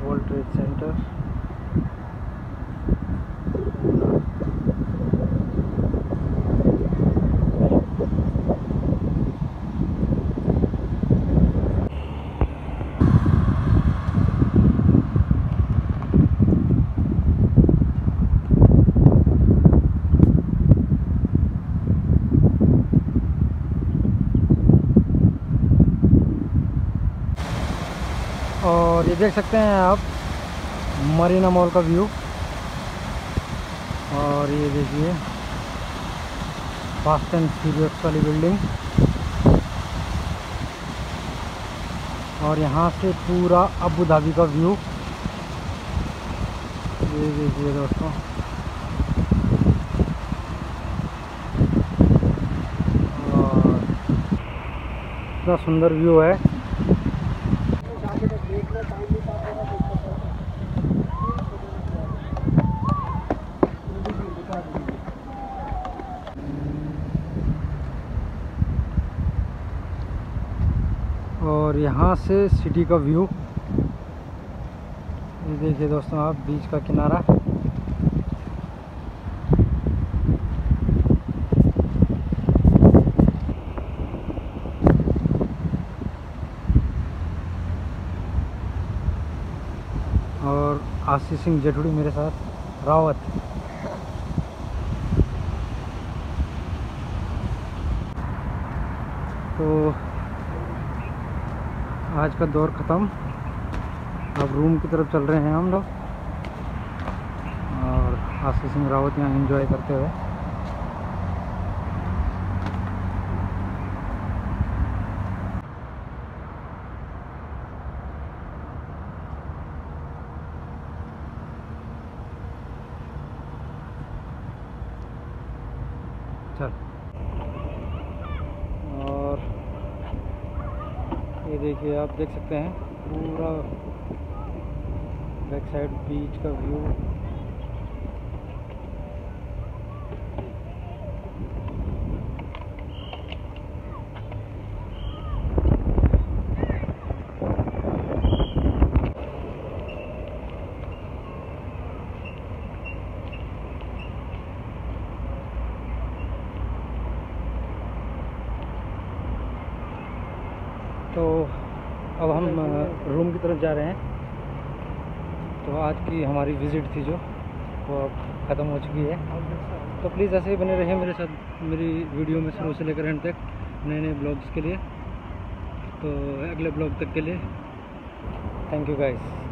World Trade Center. और ये देख सकते हैं आप, मरीना मॉल का व्यू। और ये देखिए फास्ट एंड फ्यूरियस वाली बिल्डिंग। और यहाँ से पूरा अबू धाबी का व्यू। ये देखिए दोस्तों। और इतना सुंदर व्यू है। और यहाँ से सिटी का व्यू ये देखिए दोस्तों आप बीच का किनारा। और आशीष सिंह जेठुड़ी मेरे साथ, रावत। तो आज का दौर ख़त्म। अब रूम की तरफ़ चल रहे हैं हम लोग। और आशीष सिंह रावत यहाँ एंजॉय करते हुए। चल और ये देखिए आप देख सकते हैं पूरा बैक साइड बीच का व्यू। तो अब हम रूम की तरफ़ जा रहे हैं। तो आज की हमारी विज़िट थी जो वो अब ख़त्म हो चुकी है। तो प्लीज़ ऐसे ही बने रहिए मेरे साथ मेरी वीडियो में शुरू से लेकर एंड तक नए नए ब्लॉग्स के लिए। तो अगले ब्लॉग तक के लिए थैंक यू गाइस